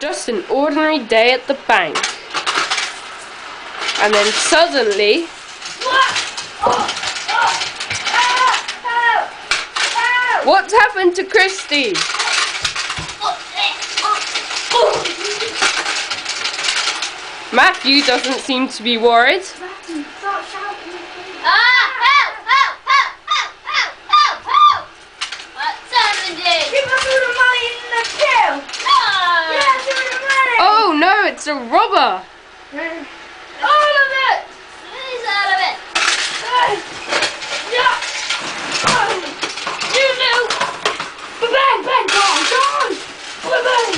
just an ordinary day at the bank. And then suddenly, what's happened to Christy? Matthew doesn't seem to be worried. Ah, help, help, help, help, help, help, help! What's happening? Give us all the money in the till. Ah, Yes, all the money. Oh no, it's a robber! All of it. Please out of it. Yeah. Oh. You know. Bang, bang, go on, go on. Bang.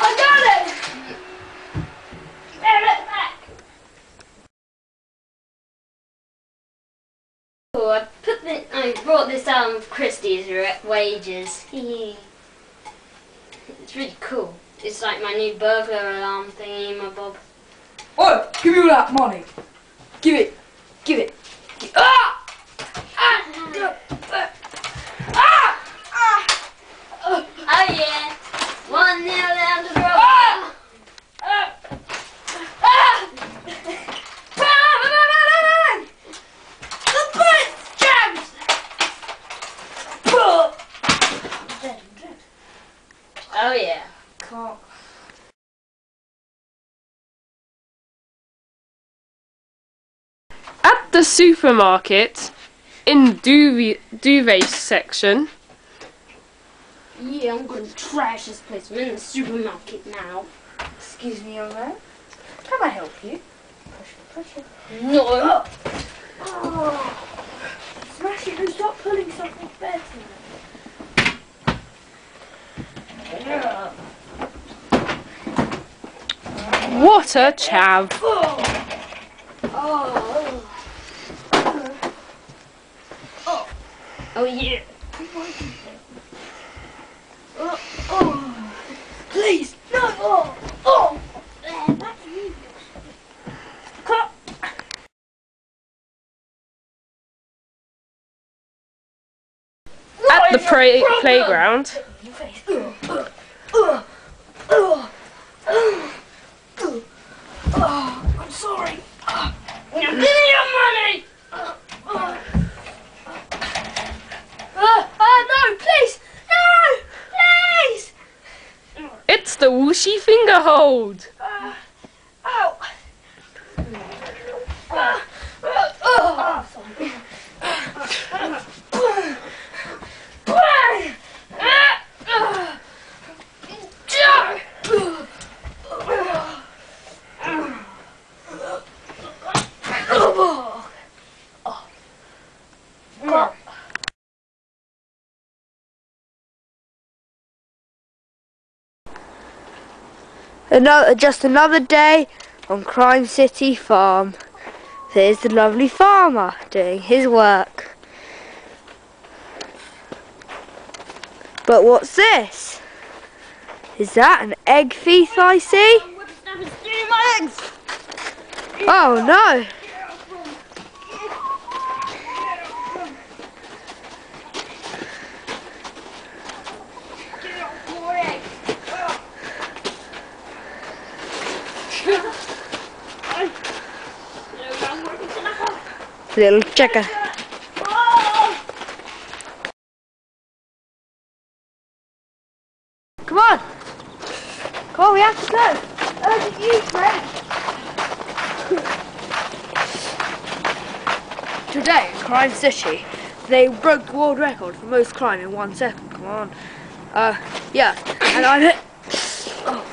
I got it. Give it back. Oh, I put I brought this down with Christie's wages. it's really cool. It's like my new burglar alarm thingy, my bob. Oi, give me all that money. Give it. Give it. Gi- Ah! Ah! Ah! Ah! Ah! Oh yeah, one nil down to the robber. Ah! Ah! Ah! Bang, bang, bang, bang, bang. The bullet's jammed. Boom. Dead, dead. Oh yeah. Can't. At the supermarket, in duvet, duvet section, Yeah, I'm gonna trash this place. We're in the supermarket now. Excuse me, young man. Can I help you? Push it, push it. No. Oh. Oh. Smash it and stop pulling something better. Yeah. What a chav! Oh. Oh. Oh yeah. Oh. Oh. Please, no. Oh. Oh. There, that's me. Cut. At the What is pra- your problem? playground, uh, uh, uh. Give me your money. Uh, uh, uh, uh, no, please. No, please. it's the whooshy finger hold! Uh, ow. Uh, uh, uh. sorry. Another, just another day on Crime City Farm. There's the lovely farmer doing his work. But what's this? Is that an egg thief I see? Oh no! Little checker. Come on! Come on, we have to go! Urgent use, mate. Today, Crime City, they broke the world record for most crime in one second. Come on. Uh, yeah, and I'm. Oh.